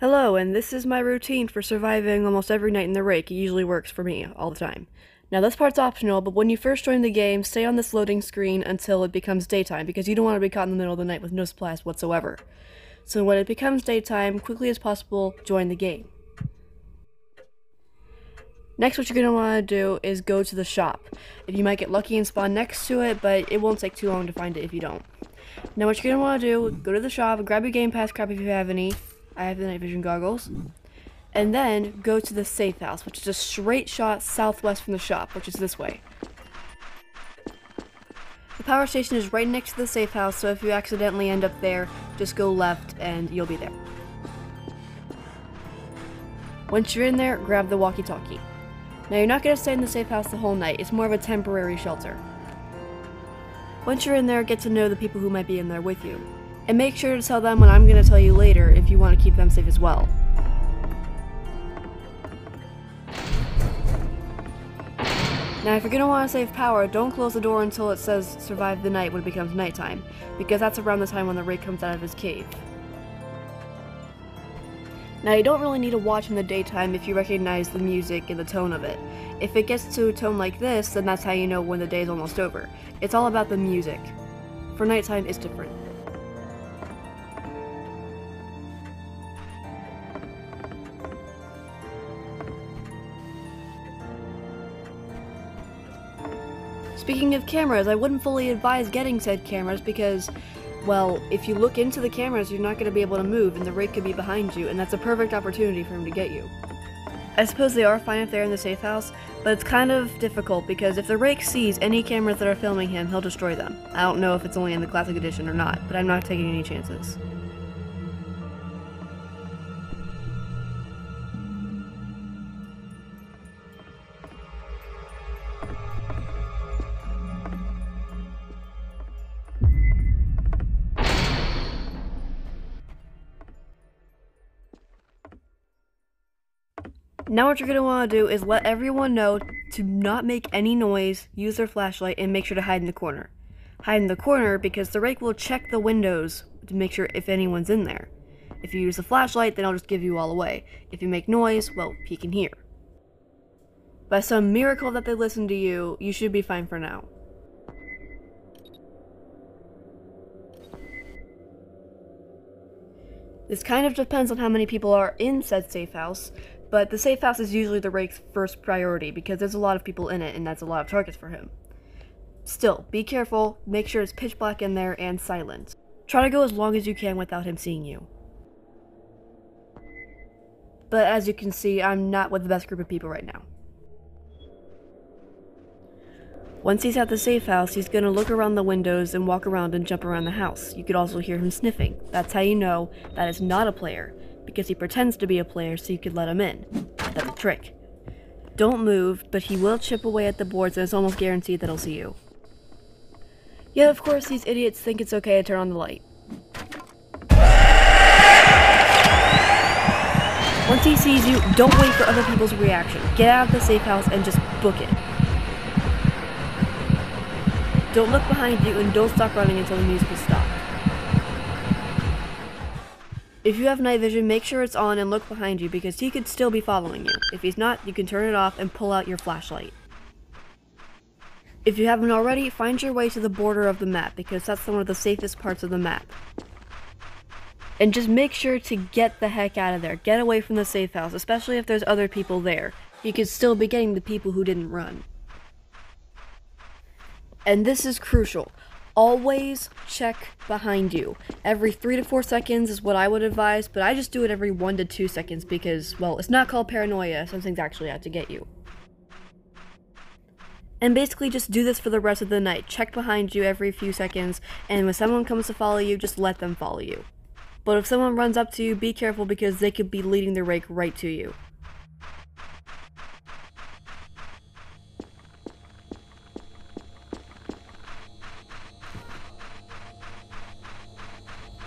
Hello, and this is my routine for surviving almost every night in the rake. It usually works for me all the time. Now, this part's optional, but when you first join the game, stay on this loading screen until it becomes daytime, because you don't want to be caught in the middle of the night with no supplies whatsoever. So when it becomes daytime, quickly as possible, join the game. Next, what you're going to want to do is go to the shop. If you might get lucky and spawn next to it, but it won't take too long to find it if you don't. Now, what you're going to want to do, go to the shop, grab your Game Pass crap if you have any. I have the night vision goggles. And then go to the safe house, which is a straight shot southwest from the shop, which is this way. The power station is right next to the safe house, so if you accidentally end up there, just go left and you'll be there. Once you're in there, grab the walkie-talkie. Now you're not going to stay in the safe house the whole night, it's more of a temporary shelter. Once you're in there, get to know the people who might be in there with you. And make sure to tell them what I'm going to tell you later if you to keep them safe as well. Now if you're going to want to save power, don't close the door until it says survive the night when it becomes nighttime, because that's around the time when the rake comes out of his cave. Now you don't really need to watch in the daytime if you recognize the music and the tone of it. If it gets to a tone like this, then that's how you know when the day is almost over. It's all about the music. For nighttime, it's different. Speaking of cameras, I wouldn't fully advise getting said cameras because, well, if you look into the cameras, you're not going to be able to move and the rake could be behind you, and that's a perfect opportunity for him to get you. I suppose they are fine if they're in the safe house, but it's kind of difficult because if the rake sees any cameras that are filming him, he'll destroy them. I don't know if it's only in the classic edition or not, but I'm not taking any chances. Now what you're going to want to do is let everyone know to not make any noise, use their flashlight, and make sure to hide in the corner. Hide in the corner because the rake will check the windows to make sure if anyone's in there. If you use the flashlight, then I'll just give you all away. If you make noise, well, he can hear. By some miracle that they listen to you, you should be fine for now. This kind of depends on how many people are in said safe house, but the safe house is usually the rake's first priority because there's a lot of people in it and that's a lot of targets for him. Still, be careful, make sure it's pitch black in there and silent. Try to go as long as you can without him seeing you. But as you can see, I'm not with the best group of people right now. Once he's at the safe house, he's gonna look around the windows and walk around and jump around the house. You could also hear him sniffing. That's how you know that is not a player because he pretends to be a player so you could let him in. That's a trick. Don't move, but he will chip away at the boards and it's almost guaranteed that he'll see you. Yeah, of course, these idiots think it's okay to turn on the light. Once he sees you, don't wait for other people's reaction. Get out of the safe house and just book it. Don't look behind you and don't stop running until the music is stopped. If you have night vision, make sure it's on and look behind you because he could still be following you. If he's not, you can turn it off and pull out your flashlight. If you haven't already, find your way to the border of the map because that's one of the safest parts of the map. And just make sure to get the heck out of there. Get away from the safe house, especially if there's other people there. You could still be getting the people who didn't run. And this is crucial always check behind you. Every three to four seconds is what I would advise, but I just do it every one to two seconds because, well, it's not called paranoia, something's actually out to get you. And basically just do this for the rest of the night. Check behind you every few seconds, and when someone comes to follow you, just let them follow you. But if someone runs up to you, be careful because they could be leading the rake right to you.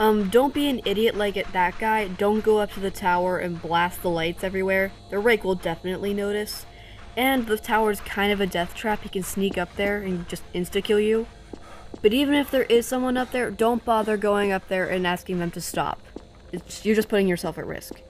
Um, don't be an idiot like it, that guy. Don't go up to the tower and blast the lights everywhere. The rake will definitely notice. And the tower's kind of a death trap. He can sneak up there and just insta-kill you. But even if there is someone up there, don't bother going up there and asking them to stop. It's, you're just putting yourself at risk.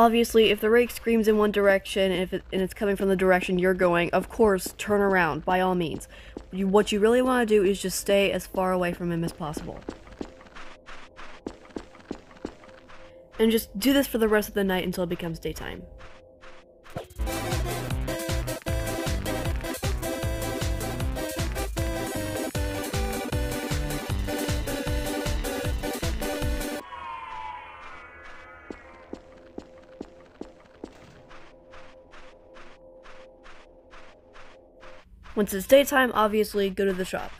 Obviously, if the rake screams in one direction and, if it, and it's coming from the direction you're going, of course, turn around, by all means. You, what you really want to do is just stay as far away from him as possible. And just do this for the rest of the night until it becomes daytime. Once it's daytime, obviously, go to the shop.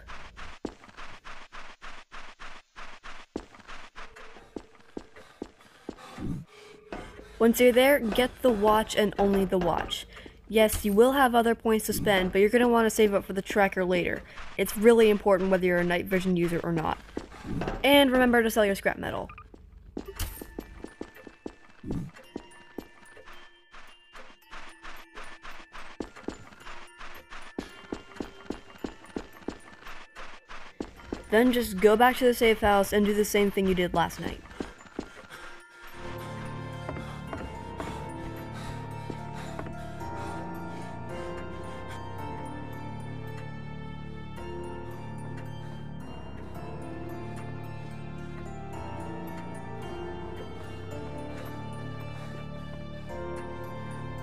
Once you're there, get the watch and only the watch. Yes, you will have other points to spend, but you're going to want to save up for the tracker later. It's really important whether you're a night vision user or not. And remember to sell your scrap metal. Then just go back to the safe house and do the same thing you did last night.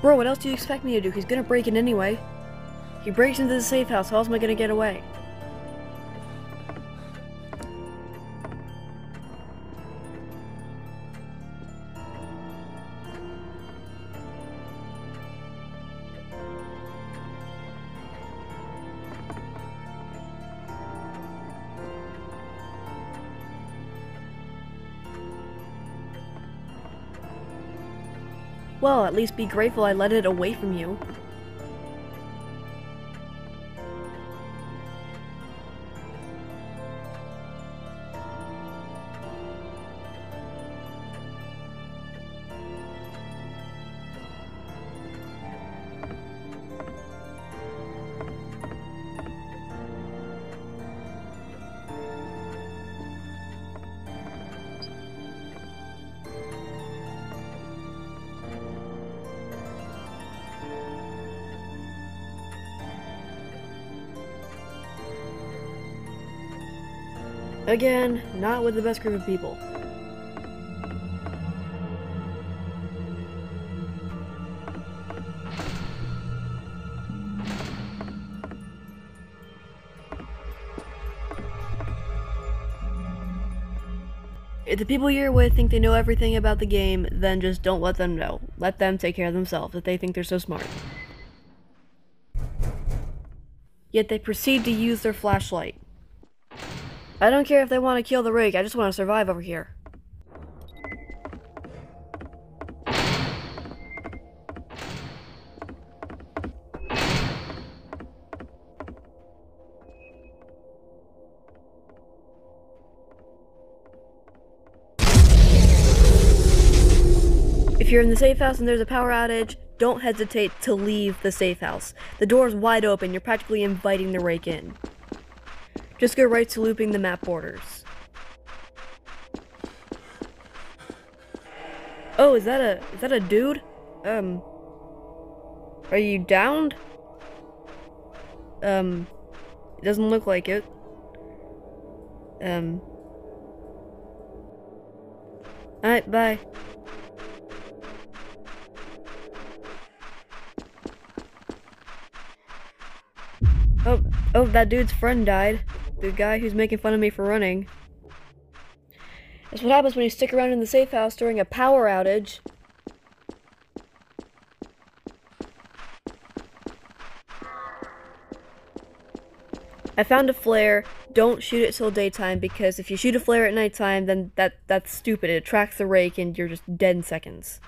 Bro, what else do you expect me to do? He's gonna break in anyway. He breaks into the safe house, how else am I gonna get away? Well, at least be grateful I led it away from you. Again, not with the best group of people. If the people you're with think they know everything about the game, then just don't let them know. Let them take care of themselves if they think they're so smart. Yet they proceed to use their flashlight. I don't care if they want to kill the rake, I just want to survive over here. If you're in the safe house and there's a power outage, don't hesitate to leave the safe house. The door is wide open, you're practically inviting the rake in. Just go right to looping the map borders. Oh, is that a is that a dude? Um Are you downed? Um it doesn't look like it. Um Alright, bye. Oh, oh, that dude's friend died. The guy who's making fun of me for running. That's what happens when you stick around in the safe house during a power outage. I found a flare. Don't shoot it till daytime because if you shoot a flare at nighttime, then that that's stupid. It attracts the rake and you're just dead in seconds.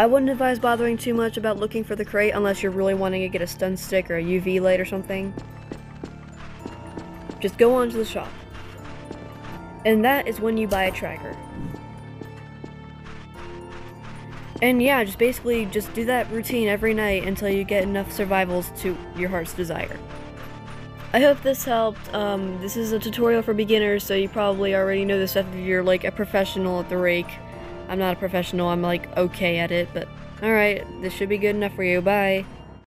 I wouldn't advise bothering too much about looking for the crate unless you're really wanting to get a stun stick or a UV light or something. Just go on to the shop. And that is when you buy a tracker. And yeah, just basically just do that routine every night until you get enough survivals to your heart's desire. I hope this helped. Um, this is a tutorial for beginners, so you probably already know this stuff if you're like a professional at the rake. I'm not a professional, I'm like okay at it, but alright, this should be good enough for you. Bye.